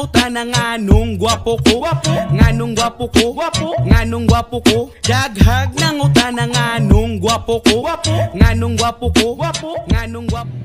utana nganong gwapo ko. Nganong gwapo ko. Nganong gwapo ko. Daghag ng utana nganong gwapo ko. Nganong gwapo ko. Nganong gwapo